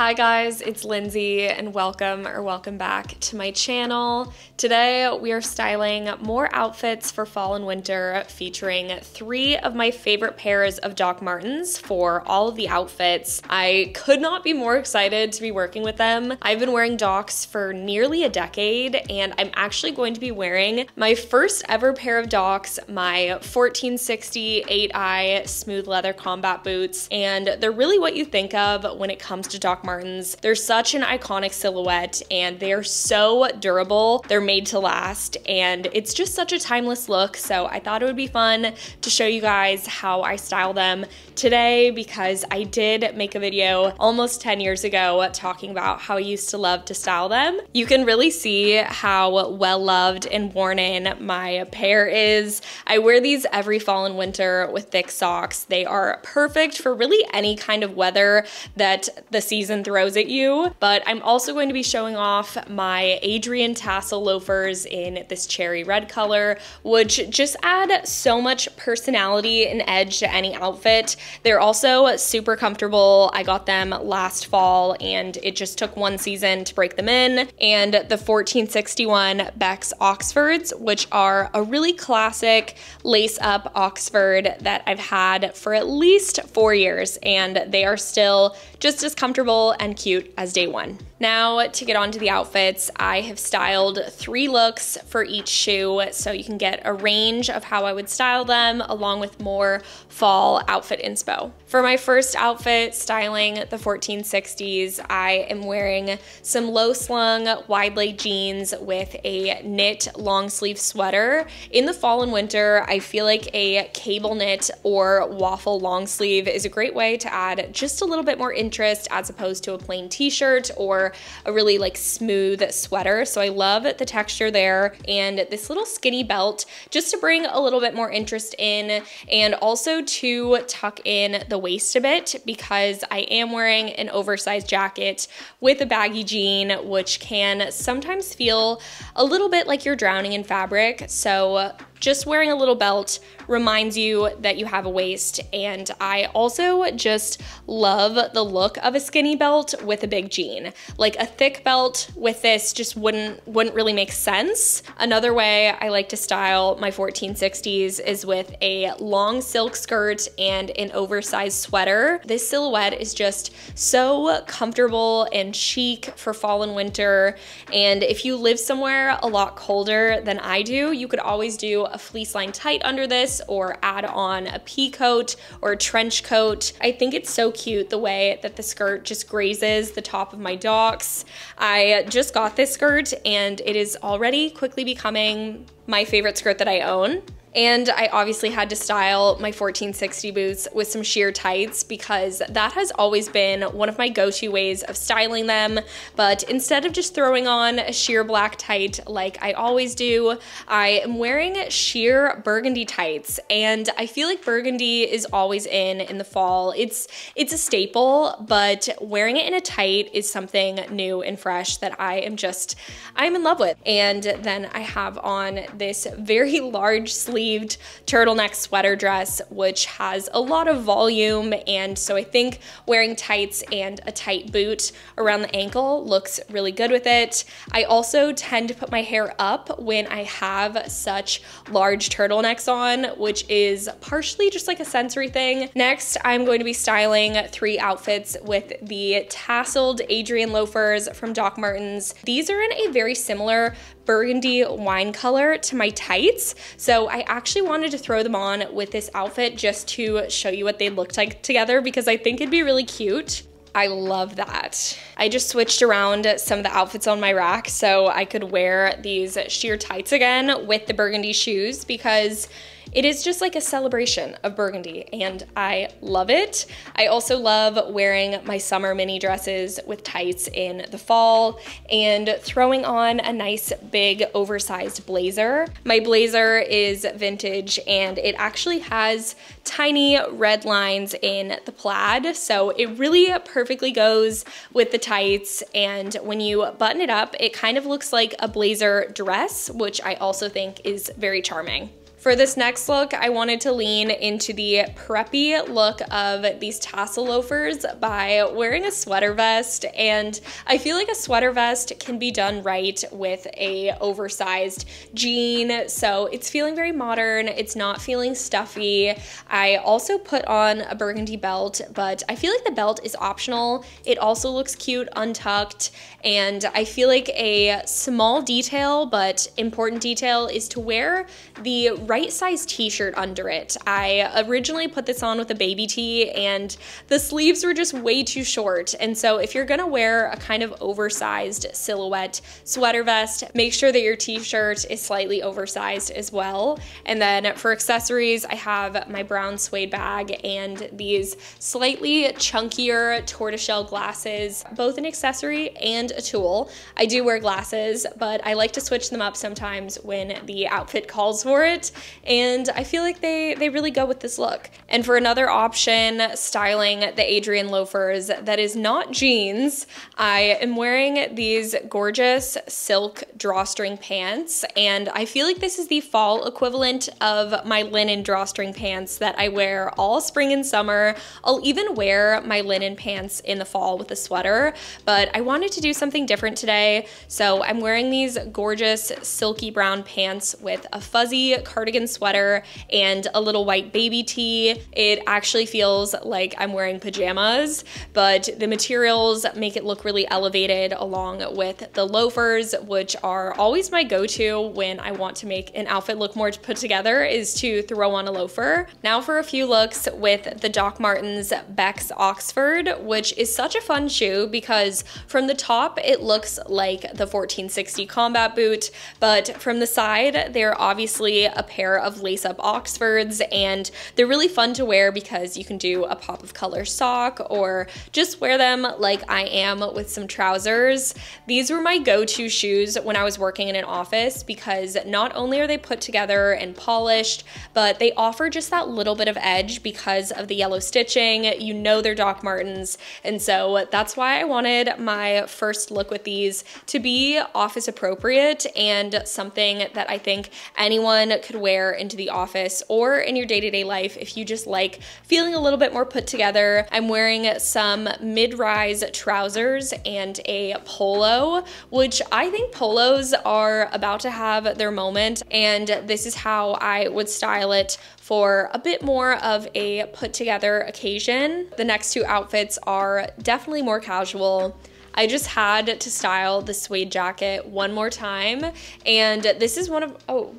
Hi guys, it's Lindsey and welcome or welcome back to my channel. Today we are styling more outfits for fall and winter featuring three of my favorite pairs of Doc Martens for all of the outfits. I could not be more excited to be working with them. I've been wearing Docs for nearly a decade and I'm actually going to be wearing my first ever pair of Docs, my 1460 8i smooth leather combat boots and they're really what you think of when it comes to Doc Martens Martens. They're such an iconic silhouette and they're so durable. They're made to last and it's just such a timeless look. So I thought it would be fun to show you guys how I style them today because I did make a video almost 10 years ago talking about how I used to love to style them. You can really see how well loved and worn in my pair is. I wear these every fall and winter with thick socks. They are perfect for really any kind of weather that the season throws at you. But I'm also going to be showing off my Adrian tassel loafers in this cherry red color, which just add so much personality and edge to any outfit. They're also super comfortable. I got them last fall and it just took one season to break them in. And the 1461 Bex Oxfords, which are a really classic lace up Oxford that I've had for at least four years and they are still just as comfortable and cute as day one. Now to get on to the outfits, I have styled three looks for each shoe so you can get a range of how I would style them along with more fall outfit inspo. For my first outfit, styling the 1460s, I am wearing some low slung wide leg jeans with a knit long sleeve sweater. In the fall and winter, I feel like a cable knit or waffle long sleeve is a great way to add just a little bit more interest as opposed to a plain t-shirt or a really like smooth sweater. So I love the texture there and this little skinny belt just to bring a little bit more interest in and also to tuck in the waist a bit because I am wearing an oversized jacket with a baggy jean, which can sometimes feel a little bit like you're drowning in fabric. So just wearing a little belt reminds you that you have a waist. And I also just love the look of a skinny belt with a big jean. Like a thick belt with this just wouldn't wouldn't really make sense. Another way I like to style my 1460s is with a long silk skirt and an oversized sweater. This silhouette is just so comfortable and chic for fall and winter. And if you live somewhere a lot colder than I do, you could always do a fleece line tight under this or add on a pea coat or a trench coat. I think it's so cute the way that the skirt just grazes the top of my docs. I just got this skirt and it is already quickly becoming my favorite skirt that I own. And I obviously had to style my 1460 boots with some sheer tights because that has always been one of my go-to ways of styling them. But instead of just throwing on a sheer black tight like I always do, I am wearing sheer burgundy tights. And I feel like burgundy is always in in the fall. It's, it's a staple, but wearing it in a tight is something new and fresh that I am just, I'm in love with. And then I have on this very large sleeve sleeved turtleneck sweater dress, which has a lot of volume. And so I think wearing tights and a tight boot around the ankle looks really good with it. I also tend to put my hair up when I have such large turtlenecks on, which is partially just like a sensory thing. Next, I'm going to be styling three outfits with the tasseled Adrian loafers from Doc Martens. These are in a very similar burgundy wine color to my tights. So I actually wanted to throw them on with this outfit just to show you what they looked like together because I think it'd be really cute. I love that. I just switched around some of the outfits on my rack so I could wear these sheer tights again with the burgundy shoes because it is just like a celebration of burgundy and I love it. I also love wearing my summer mini dresses with tights in the fall and throwing on a nice big oversized blazer. My blazer is vintage and it actually has tiny red lines in the plaid so it really perfectly goes with the tights and when you button it up it kind of looks like a blazer dress which I also think is very charming. For this next look, I wanted to lean into the preppy look of these tassel loafers by wearing a sweater vest. And I feel like a sweater vest can be done right with a oversized jean. So it's feeling very modern. It's not feeling stuffy. I also put on a burgundy belt, but I feel like the belt is optional. It also looks cute untucked. And I feel like a small detail, but important detail is to wear the right size t-shirt under it. I originally put this on with a baby tee and the sleeves were just way too short. And so if you're gonna wear a kind of oversized silhouette sweater vest, make sure that your t-shirt is slightly oversized as well. And then for accessories, I have my brown suede bag and these slightly chunkier tortoiseshell glasses, both an accessory and a tool. I do wear glasses, but I like to switch them up sometimes when the outfit calls for it. And I feel like they, they really go with this look. And for another option, styling the Adrian loafers that is not jeans, I am wearing these gorgeous silk drawstring pants. And I feel like this is the fall equivalent of my linen drawstring pants that I wear all spring and summer. I'll even wear my linen pants in the fall with a sweater, but I wanted to do something different today. So I'm wearing these gorgeous silky brown pants with a fuzzy cardigan sweater and a little white baby tee. It actually feels like I'm wearing pajamas, but the materials make it look really elevated along with the loafers, which are always my go-to when I want to make an outfit look more put together is to throw on a loafer. Now for a few looks with the Doc Martens Bex Oxford, which is such a fun shoe because from the top, it looks like the 1460 combat boot, but from the side, they're obviously a pair of lace-up Oxfords, and they're really fun to wear because you can do a pop of color sock or just wear them like I am with some trousers. These were my go-to shoes when I was working in an office because not only are they put together and polished, but they offer just that little bit of edge because of the yellow stitching. You know they're Doc Martens, and so that's why I wanted my first look with these to be office appropriate and something that I think anyone could wear into the office or in your day-to-day -day life if you just like feeling a little bit more put together. I'm wearing some mid-rise trousers and a polo, which I think polos are about to have their moment and this is how I would style it for a bit more of a put together occasion. The next two outfits are definitely more casual. I just had to style the suede jacket one more time. And this is one of, oh,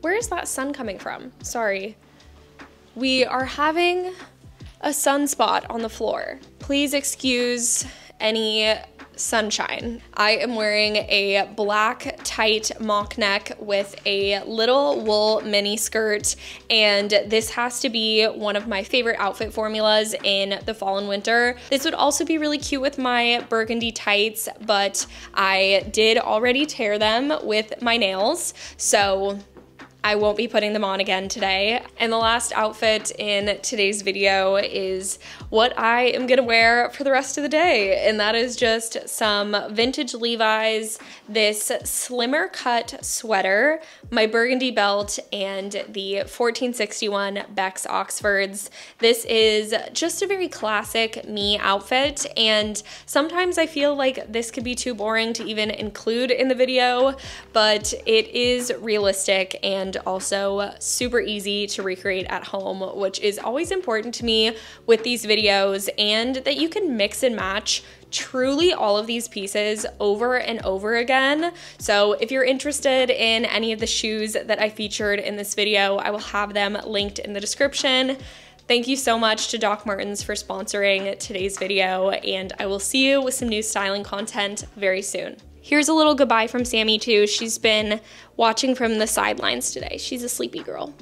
where is that sun coming from? Sorry. We are having a sunspot on the floor. Please excuse any sunshine. I am wearing a black tight mock neck with a little wool mini skirt and this has to be one of my favorite outfit formulas in the fall and winter. This would also be really cute with my burgundy tights but I did already tear them with my nails so I won't be putting them on again today. And the last outfit in today's video is what I am gonna wear for the rest of the day. And that is just some vintage Levi's, this slimmer cut sweater, my burgundy belt, and the 1461 Bex Oxfords. This is just a very classic me outfit. And sometimes I feel like this could be too boring to even include in the video, but it is realistic and and also super easy to recreate at home, which is always important to me with these videos, and that you can mix and match truly all of these pieces over and over again. So if you're interested in any of the shoes that I featured in this video, I will have them linked in the description. Thank you so much to Doc Martens for sponsoring today's video, and I will see you with some new styling content very soon. Here's a little goodbye from Sammy too. She's been watching from the sidelines today. She's a sleepy girl.